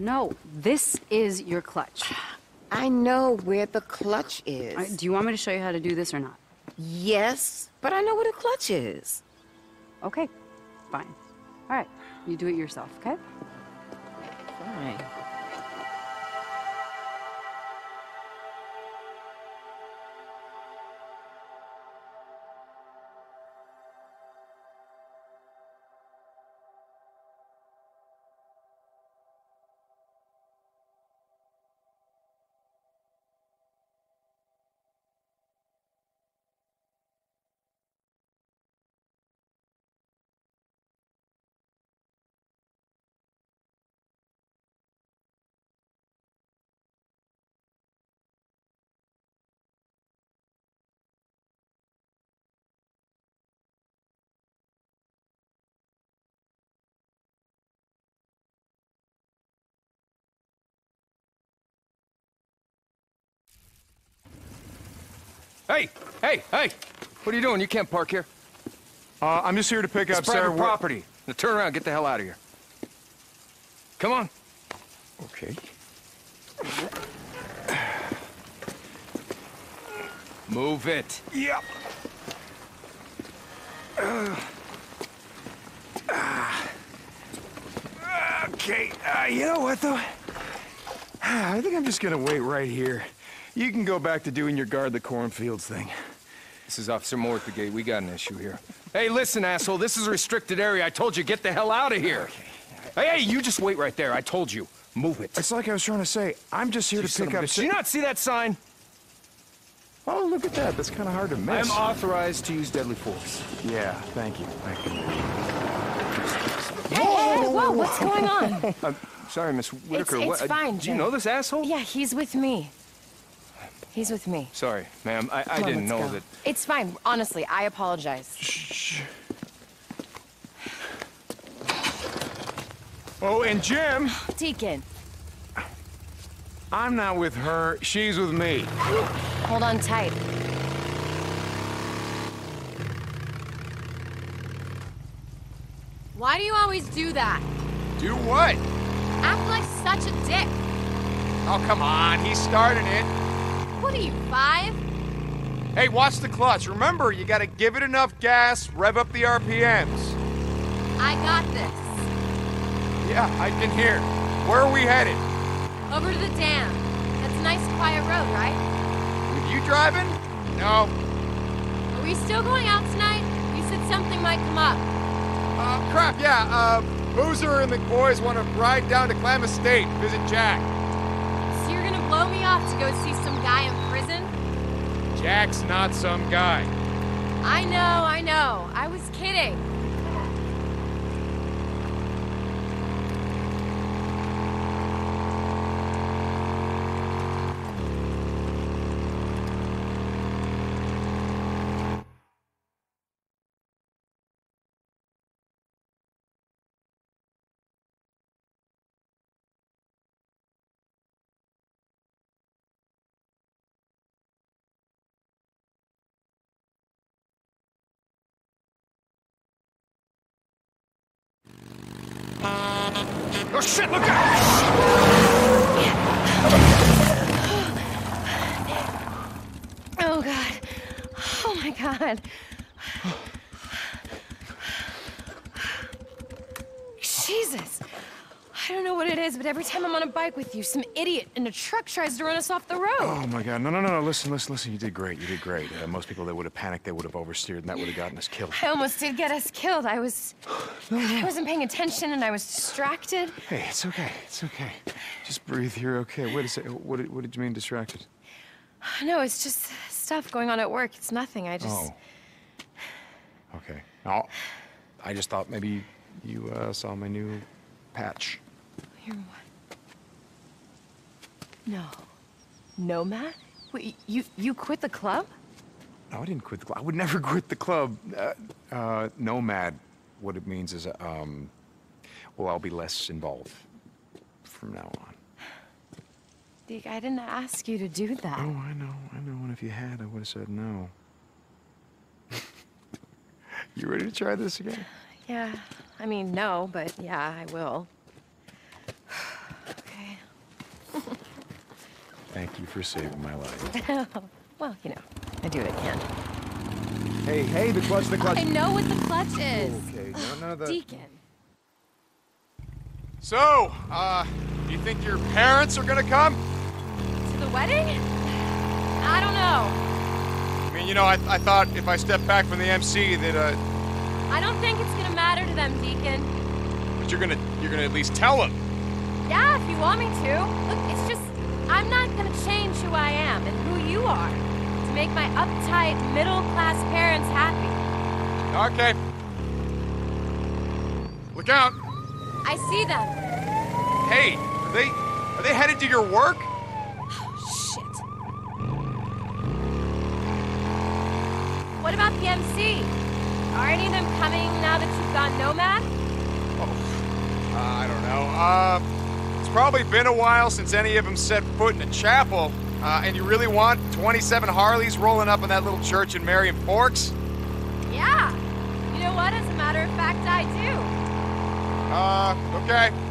no. This is your clutch. I know where the clutch is. All right, do you want me to show you how to do this or not? Yes, but I know where the clutch is. Okay, fine. All right, you do it yourself, okay? Fine. Hey, hey, hey! What are you doing? You can't park here. Uh, I'm just here to pick It's up private Sarah. Property. Now turn around, get the hell out of here. Come on. Okay. Move it. Yep. okay. Uh, you know what, though? I think I'm just gonna wait right here. You can go back to doing your guard the cornfields thing. This is Officer Moore at the gate. We got an issue here. Hey, listen, asshole. This is a restricted area. I told you, get the hell out of here. Hey, hey, you just wait right there. I told you. Move it. It's like I was trying to say. I'm just here You to pick up. bitch. Sa- Did you not see that sign? Oh, look at that. That's kind of hard to miss. I'm authorized to use deadly force. Yeah. Thank you. Thank you. Hey, hey, whoa, what's going on? I'm sorry, Miss Whitaker. it's what, uh, fine, Do you know this asshole? yeah, he's with me. He's with me. Sorry, ma'am. I, I on, didn't know go. that. It's fine. Honestly, I apologize. Shh. Oh, and Jim, Deacon, I'm not with her. She's with me. hold on tight. Why do you always do that? Do what? Act like such a dick. Oh, come on. He started it. What are you, five? Hey, watch the clutch. Remember, you gotta give it enough gas, rev up the RPMs. I got this. Yeah, I can hear. Where are we headed? Over to the dam. That's a nice quiet road, right? With you driving? No. Are we still going out tonight? You said something might come up. Uh, crap, yeah. Uh, Boozer and the boys want to ride down to Klamath State, visit Jack. So you're gonna blow me off to go see some guy in prison? Jack's not some guy. I know, I know. I was kidding. Oh, shit, look out! Oh, God. Oh, my God. Jesus. I don't know what it is, but every time I'm on a bike with you, some idiot in a truck tries to run us off the road. Oh my God! No, no, no, no! Listen, listen, listen! You did great. You did great. Uh, most people, they would have panicked. They would have oversteered, and that would have gotten us killed. I almost did get us killed. I was. I wasn't paying attention and I was distracted. Hey, it's okay. It's okay. Just breathe. You're okay. Wait a second. What did, what did you mean distracted? No, it's just stuff going on at work. It's nothing. I just. Oh. Okay. Oh, I just thought maybe you uh, saw my new patch. No. No, Matt? Wait, you you quit the club? No, I didn't quit the club. I would never quit the club. Uh, uh, nomad. What it means is, um, well, I'll be less involved from now on. Deke, I didn't ask you to do that. Oh, I know, I know. And if you had, I would have said no. you ready to try this again? Yeah. I mean, no, but yeah, I will. Okay. Thank you for saving my life. Well, you know, I do what I can. hey, hey, the clutch, the clutch. I know what the clutch is. Okay, no, no, the. Deacon. So, uh, do you think your parents are gonna come? To the wedding? I don't know. I mean, you know, I, I thought if I stepped back from the MC that, uh, I don't think it's gonna matter to them, Deacon. But you're gonna, you're gonna at least tell them. Yeah, if you want me to. Look, it's just, I'm not gonna change who I am and who you are to make my uptight, middle class parents happy. Okay. Look out. I see them. Hey, are they, are they headed to your work? Shit. What about the MC? Are any of them coming now that you've gone nomad? Uh, I don't know. Uh, probably been a while since any of them set foot in a chapel. Uh, and you really want 27 Harleys rolling up in that little church in Marion Forks? Yeah. You know what? As a matter of fact, I do. Uh, okay.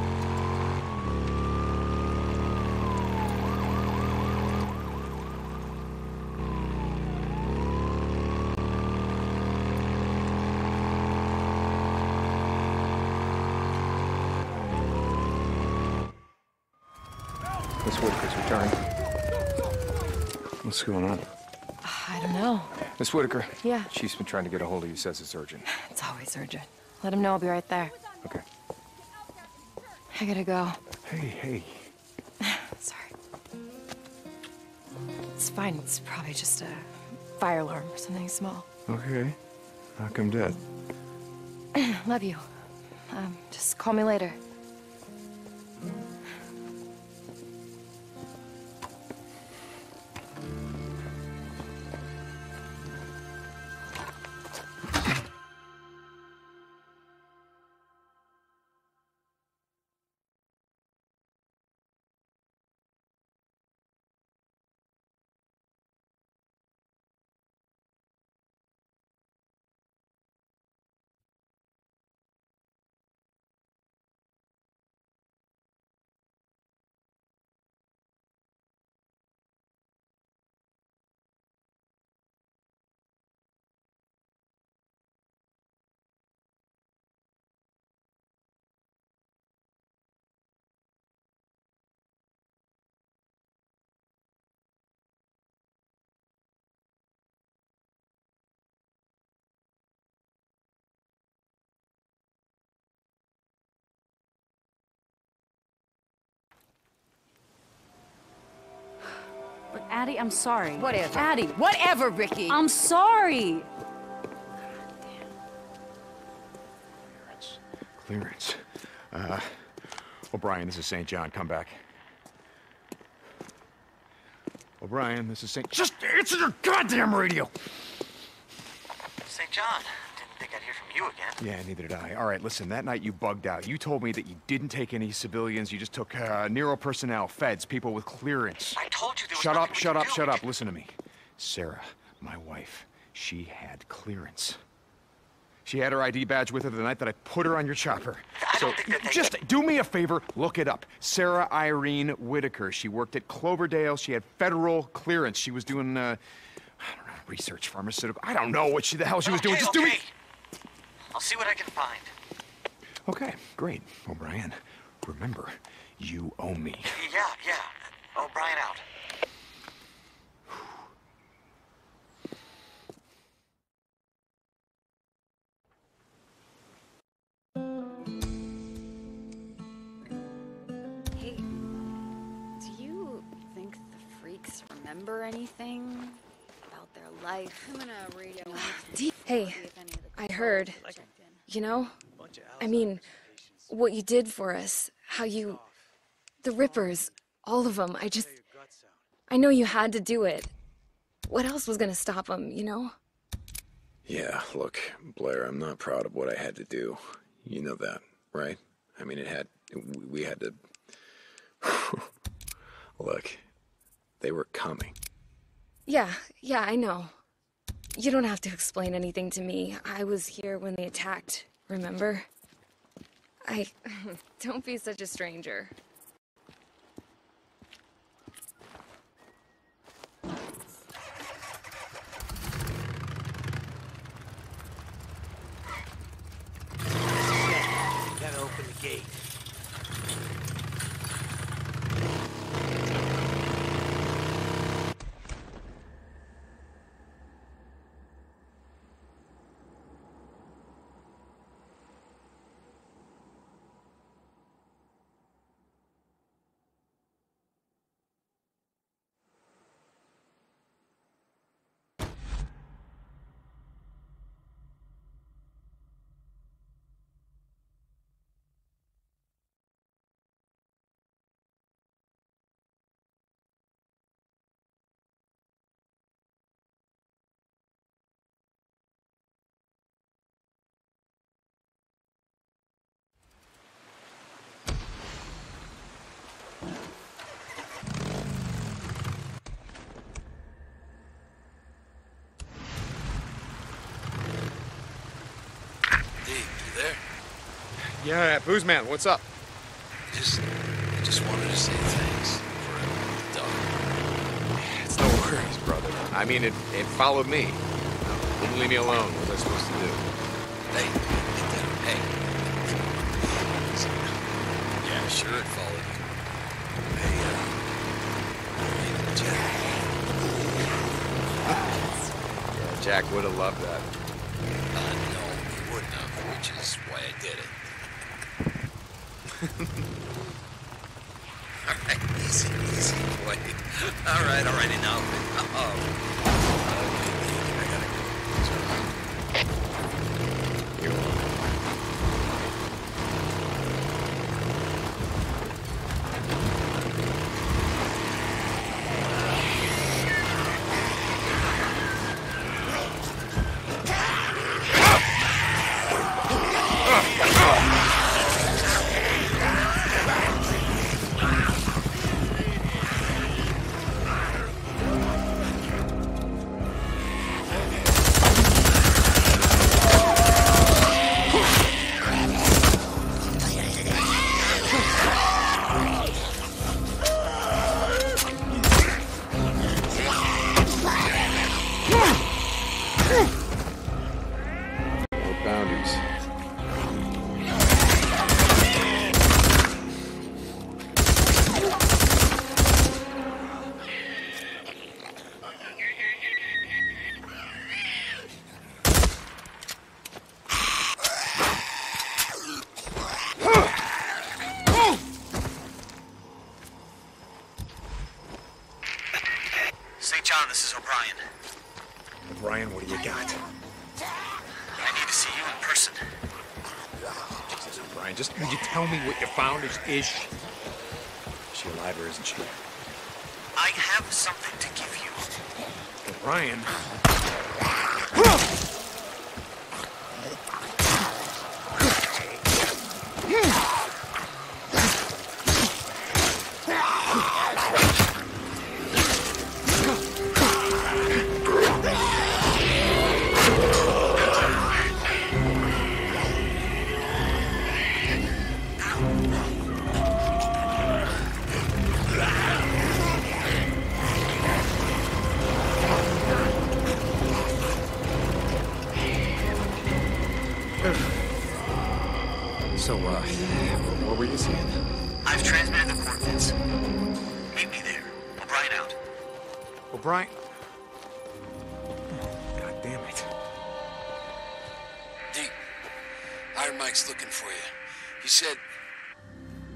Miss Whitaker's returning. What's going on? I don't know. Miss Whitaker. Yeah. Chief's been trying to get a hold of you, says it's urgent. It's always urgent. Let him know I'll be right there. Okay. I gotta go. Hey, hey. Sorry. It's fine. It's probably just a fire alarm or something small. Okay. Knock him dead. Love you. Um, just call me later. Addie, I'm sorry. Whatever. Addie, Whatever, Rikki. I'm sorry. Clearance. Uh, O'Brien, this is St. John. Come back. O'Brien, this is St. Just answer your goddamn radio! St. John, didn't think I'd hear from you again. Yeah, neither did I. All right, listen, that night you bugged out. You told me that you didn't take any civilians, you just took uh, Nero personnel, feds, people with clearance. I told you there was Shut up, shut up, do. shut up. Listen to me. Sarah, my wife, she had clearance. She had her ID badge with her the night that I put her on your chopper. I so don't think that they- just do me a favor, look it up. Sarah Irene Whitaker. She worked at Cloverdale. She had federal clearance. She was doing, uh, I don't know, research, pharmaceutical. I don't know what she, the hell she was doing. Okay, Just do me. Okay. I'll see what I can find. Okay, great. O'Brien, remember, you owe me. Yeah, yeah. O'Brien out. Hey, do you think the freaks remember anything about their life? I'm gonna radio. Hey, I heard. You know? I mean, what you did for us, how you. The Rippers, all of them. I just. I know you had to do it. What else was gonna stop them, you know? Yeah, look, Blair, I'm not proud of what I had to do. You know that, right? I mean, it had. we- We had to. look, they were coming. Yeah, yeah, I know. You don't have to explain anything to me. I was here when they attacked, remember? I... don't be such a stranger. Gotta open the gate. Yeah, Booze Man, what's up? Just, I just wanted to say thanks for the dog. It's no worries, brother. I mean, it, it followed me. Didn't leave me alone. What was I supposed to do? Hey, get that. Hey. Yeah, sure it followed you. Hey, uh, Jack. Yeah, Jack would have loved that. Uh, no, he wouldn't have, which is why I did it. all right, easy, easy, boy. All right, all right, enough. Uh-oh. Is,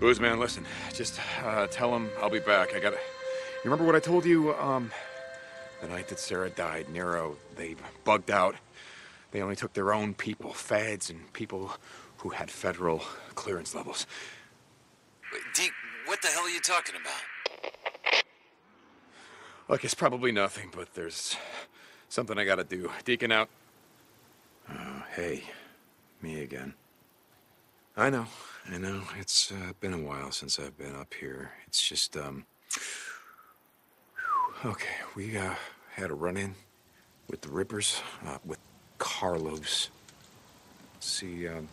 Booze man, listen. Just uh, tell him I'll be back. I gotta. You remember what I told you? Um, the night that Sarah died, Nero, they bugged out. They only took their own people, feds, and people who had federal clearance levels. Wait, Deke, what the hell are you talking about? Look, it's probably nothing, but there's something I gotta do. Deacon out. Oh, hey. Me again. I know, I know. It's uh, been a while since I've been up here. It's just, um. Okay, we uh, had a run in with the Rippers, uh, with Carlos. See, um,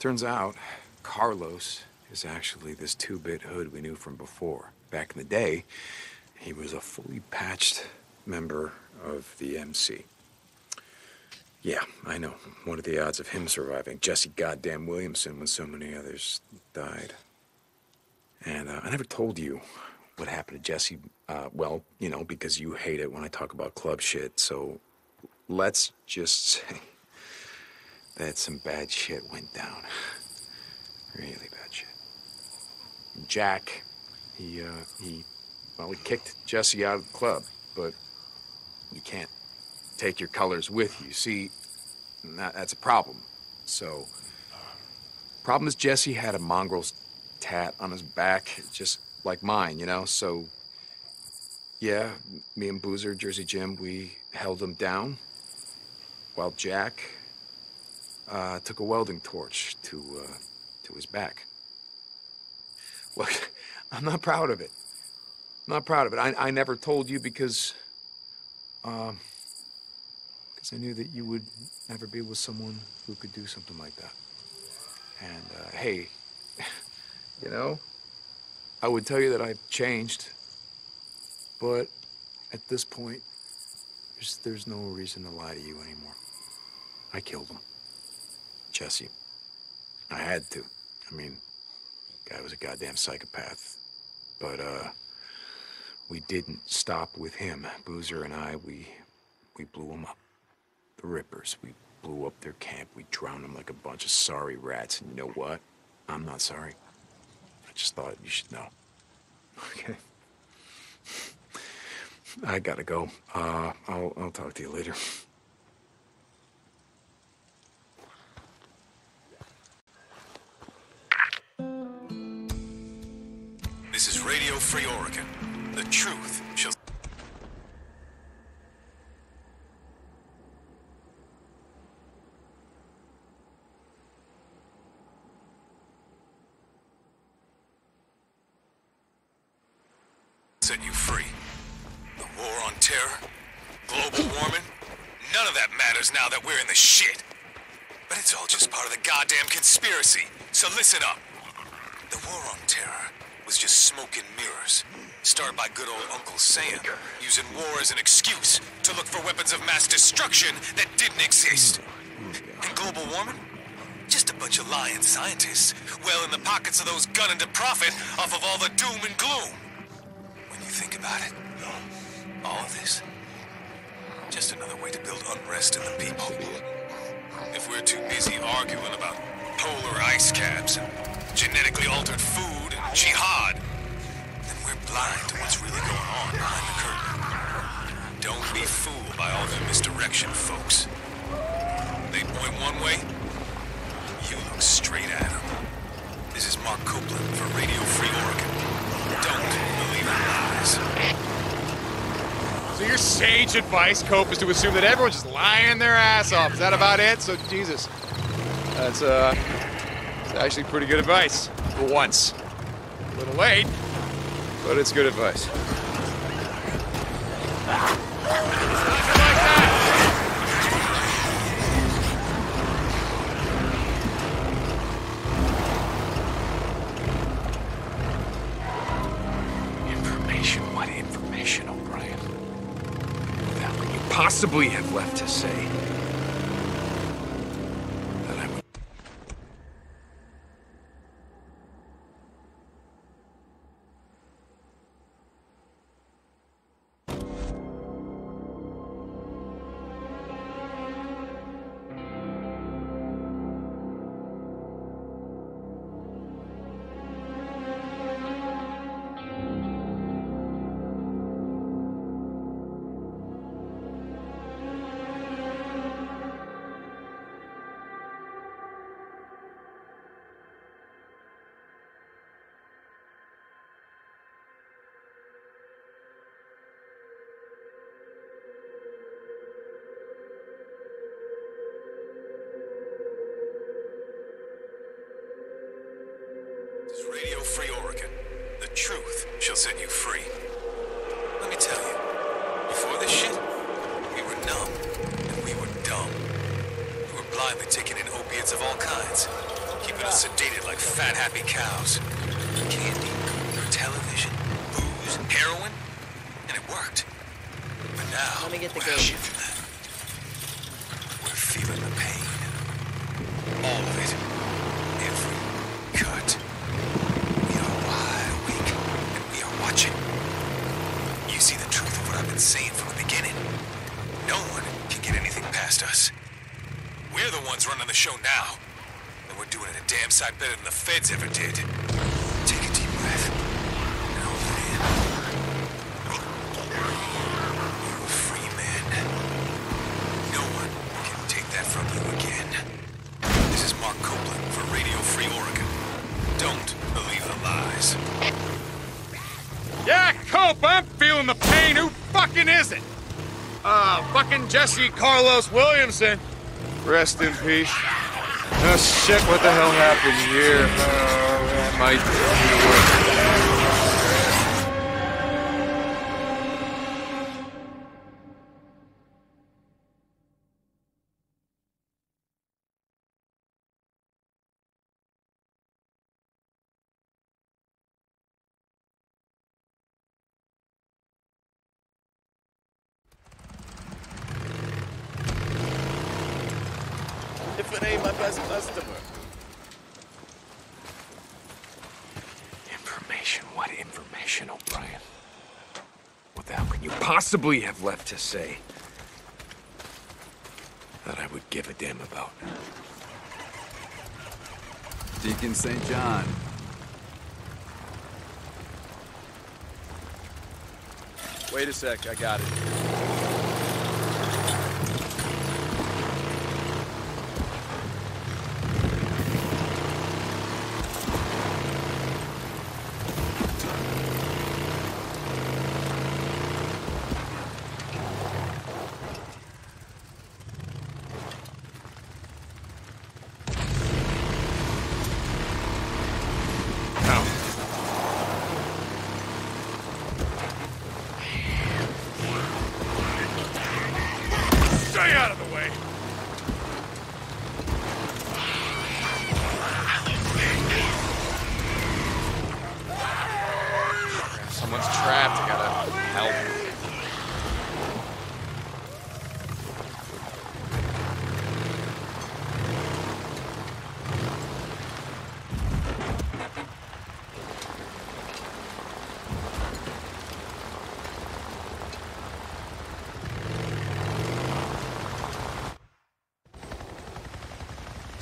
turns out Carlos is actually this two bit hood we knew from before. Back in the day, he was a fully patched member of the MC. Yeah, I know. What are the odds of him surviving? Jesse Goddamn Williamson when so many others died. And uh, I never told you what happened to Jesse. Uh, well, you know, because you hate it when I talk about club shit. So let's just say that some bad shit went down. Really bad shit. Jack, he, uh, he, well, he kicked Jesse out of the club, but you can't take your colors with you. See, that, that's a problem. So, problem is Jesse had a mongrel's tat on his back, just like mine, you know? So, yeah, me and Boozer, Jersey Jim, we held him down while Jack uh, took a welding torch to, uh, to his back. Look, I'm not proud of it. I'm not proud of it. I, I never told you because, um, I knew that you would never be with someone who could do something like that. And, uh, hey, you know, I would tell you that I've changed. But at this point, there's, there's no reason to lie to you anymore. I killed him. Jesse. I had to. I mean, guy was a goddamn psychopath. But, uh, we didn't stop with him. Boozer and I, we, we blew him up. The Rippers, we blew up their camp. We drowned them like a bunch of sorry rats. And you know what? I'm not sorry. I just thought you should know. Okay. I gotta go. Uh, I'll, I'll talk to you later. This is Radio Free Oregon. The truth shall. Set you free. The war on terror, global warming, none of that matters now that we're in the shit. But it's all just part of the goddamn conspiracy. So listen up. The war on terror was just smoke and mirrors. Started by good old Uncle Sam, using war as an excuse to look for weapons of mass destruction that didn't exist. And global warming? Just a bunch of lying scientists, well in the pockets of those gunning to profit off of all the doom and gloom. When you think about it, all this, just another way to build unrest in the people. If we're too busy arguing about polar ice caps and genetically altered food and jihad, then we're blind to what's really going on behind the curtain. Don't be fooled by all their misdirection, folks. They point one way, you look straight at them. This is Mark Copeland for Radio Free Oregon. Don't believe in lies. So your sage advice, Cope, is to assume that everyone's just lying their ass off. Is that about it? So Jesus, that's uh, it's actually pretty good advice for once. A little late, but it's good advice. Possibly have left to say? Truth shall set you free. Let me tell you, before this shit, we were numb and we were dumb. We were blindly taking in opiates of all kinds, keeping us sedated like fat, happy cows. Candy, television, booze, heroin, and it worked. But now, Let me get the we're feds ever did. Take a deep breath. and. You're a free man. No one can take that from you again. This is Mark Copeland for Radio Free Oregon. Don't believe the lies. Yeah, Cope, I'm feeling the pain. Who fucking is it? Uh, fucking Jesse Carlos Williamson. Rest in peace. Oh shit, what the hell happened here? Oh, that might be worth possibly have left to say that I would give a damn about? Deacon St. John. Wait a sec, I got it.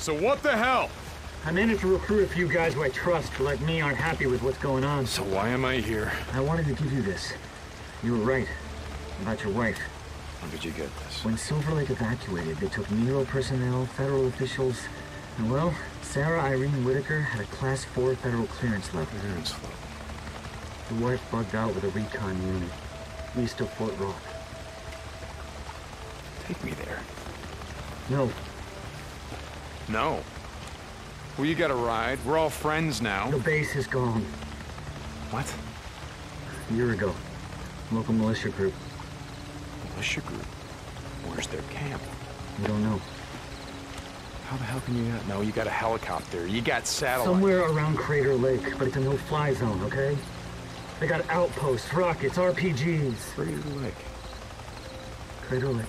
So what the hell? I managed to recruit a few guys who I trust, but like me aren't happy with what's going on. So why am I here? I wanted to give you this. You were right about your wife. How did you get this? When Silver Lake evacuated, they took Nero personnel, federal officials, and well, Sarah Irene Whitaker had a Class 4 federal clearance level. Clearance level. The wife bugged out with a recon unit, east of Fort Rock. Take me there. No, No. Well, you got a ride. We're all friends now. the base is gone. What? A year ago. Local militia group. Militia group? Where's their camp? We don't know. How the hell can you not know? You got a helicopter. You got satellite. Somewhere around Crater Lake, but it's a no-fly zone, okay? They got outposts, rockets, RPGs. Crater Lake. Crater Lake.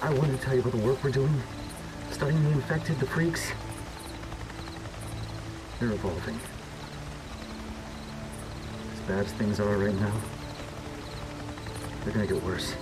I wanted to tell you about the work we're doing. Studying the infected, the freaks. They're evolving. As bad as things are right now, they're gonna get worse.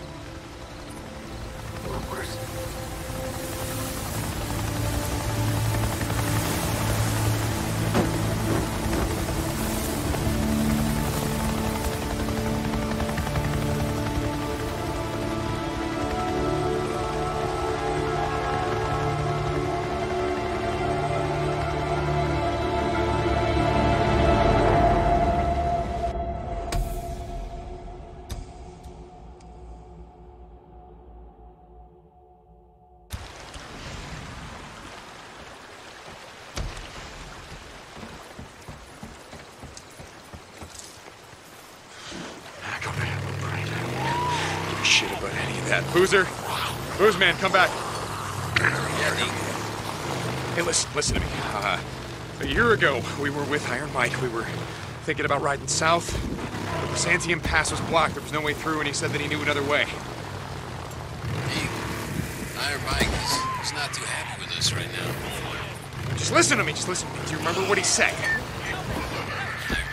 Any of. Boozer! Booze man, come back. Hey, listen, listen to me. Uh, a year ago, we were with Iron Mike. We were thinking about riding south. But the Santiam Pass was blocked. There was no way through, and he said that he knew another way. Iron Mike is, is not too happy with us right now. Just listen to me. Just listen to me. Do you remember what he said? Iron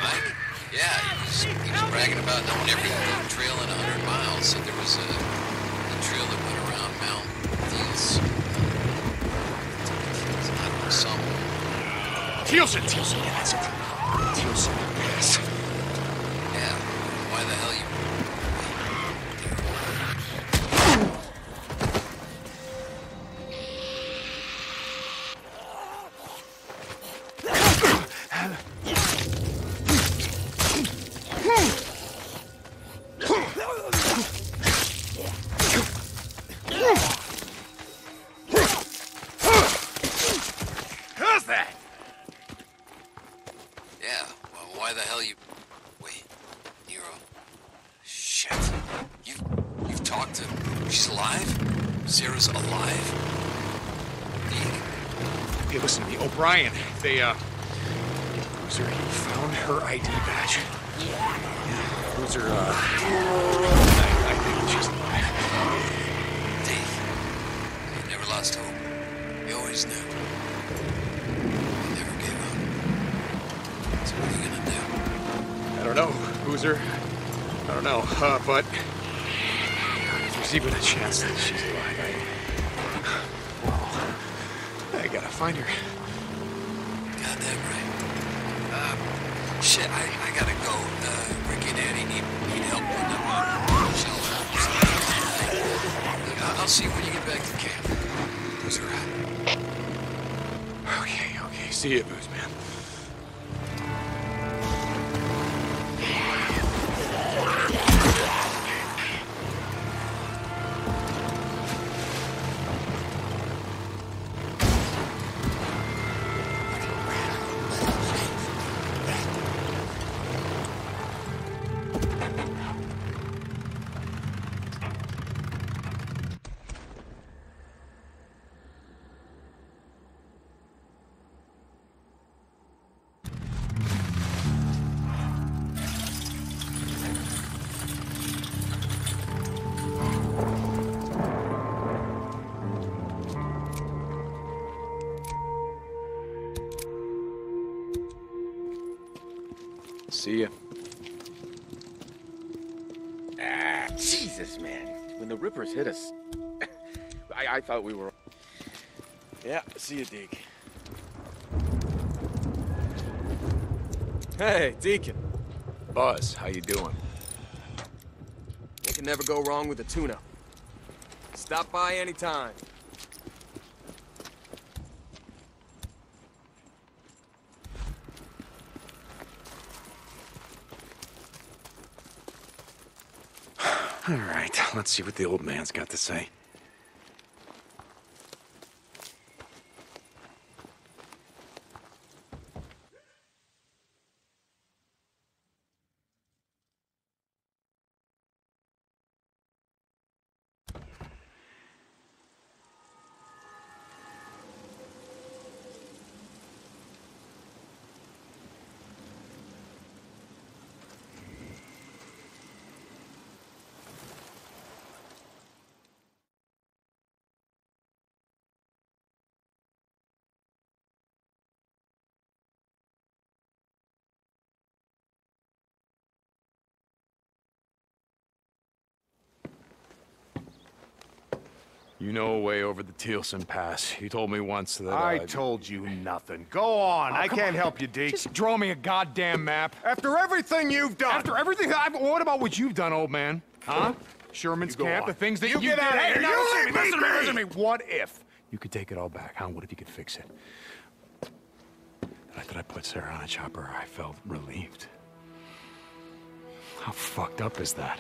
Mike? Yeah, he was, he was bragging about knowing every little trail in 100 miles. Said there was a, a trail that went around Mount Know, some. Thielsen, Thielsen, yeah, that's it. Thielsen, Sarah's alive? Hey, listen to me. O'Brien, they, uh... Boozer, he found her ID badge. Yeah. Boozer, uh... I, I think she's alive. Dave, lost hope. You always knew. You never gave up. So what are you gonna do? I don't know, Boozer. I don't know, uh, but there's even a chance that she's alive, I, well, I gotta find her. Goddamn right. Uh, shit, I, I gotta go. Uh, Rikki and Annie need, need help on them uh, shelter. I'll see you when you get back to camp. Those are out. Okay, okay. See you, Booze Man. See ya. Ah, Jesus, man. When the Rippers hit us, I, I thought we were. Yeah, see you, Deke. Hey, Deacon. Buzz, how you doing? You can never go wrong with a tuna. Stop by anytime. All right, let's see what the old man's got to say. You know a way over the Thielsen Pass. You told me once that I uh, told you nothing. Go on. Oh, I can't on. help you, Deke. Just draw me a goddamn map. After everything you've done. After everything I've... What about what you've done, old man? Huh? Sherman's camp, on. the things that you, You did. get out of Hey, here. You listen me, listen me, listen me. What if you could take it all back, huh? What if you could fix it? That I put Sarah on a chopper, I felt relieved. How fucked up is that?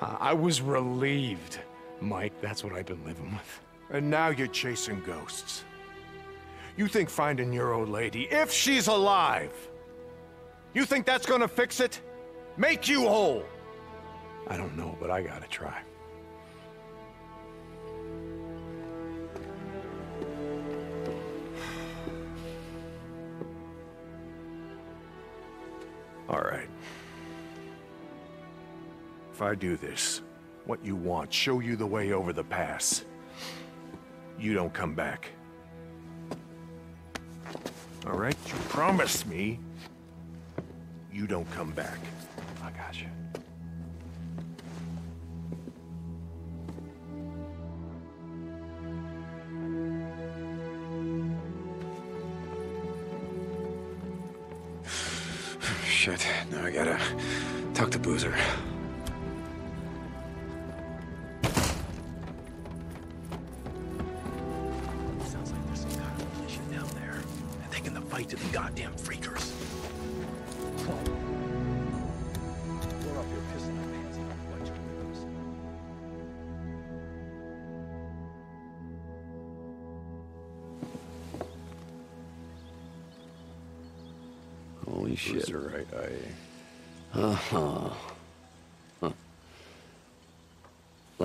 I was relieved, Mike. That's what I've been living with. And now you're chasing ghosts. You think finding your old lady, if she's alive, you think that's gonna fix it? Make you whole? I don't know, but I gotta try. All right. If I do this, what you want, show you the way over the pass, you don't come back. All right? You promised me you don't come back. I got you.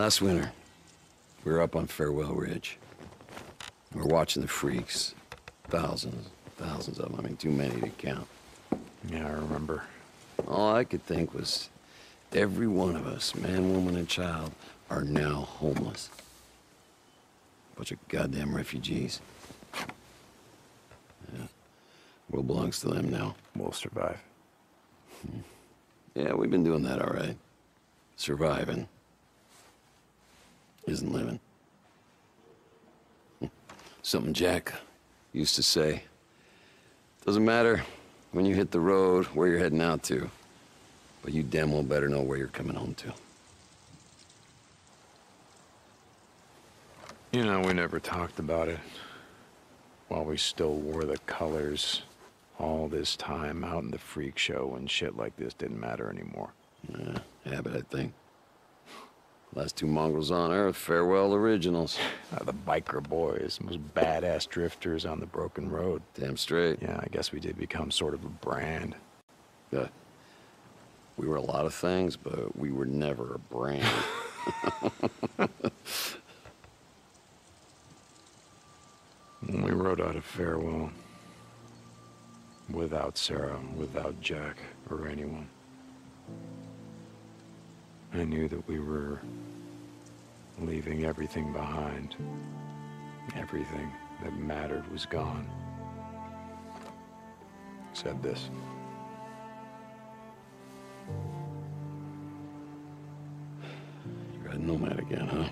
Last winter, we were up on Farewell Ridge. We were watching the freaks. Thousands, thousands of them. I mean, too many to count. Yeah, I remember. All I could think was every one of us, man, woman, and child, are now homeless. Bunch of goddamn refugees. Yeah. World belongs to them now. We'll survive. Hmm. Yeah, we've been doing that all right. Surviving. Isn't living. Something Jack used to say. Doesn't matter when you hit the road where you're heading out to, but you damn well better know where you're coming home to. You know, we never talked about it. While we still wore the colors all this time out in the freak show when shit like this didn't matter anymore. Yeah, habit, I think. Last two mongrels on Earth, farewell originals. Uh, the biker boys, most badass drifters on the broken road. Damn straight. Yeah, I guess we did become sort of a brand. Good. We were a lot of things, but we were never a brand. We rode out of farewell, without Sarah, without Jack, or anyone, I knew that we were leaving everything behind. Everything that mattered was gone. Said this. You're a nomad again, huh?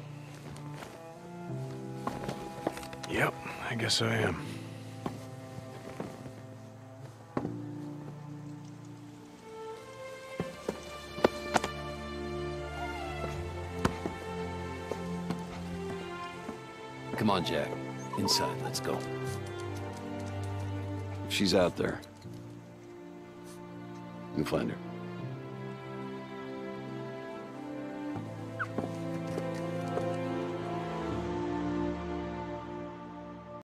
Yep, I guess I am. Jack. Inside, let's go. If she's out there, you can find her.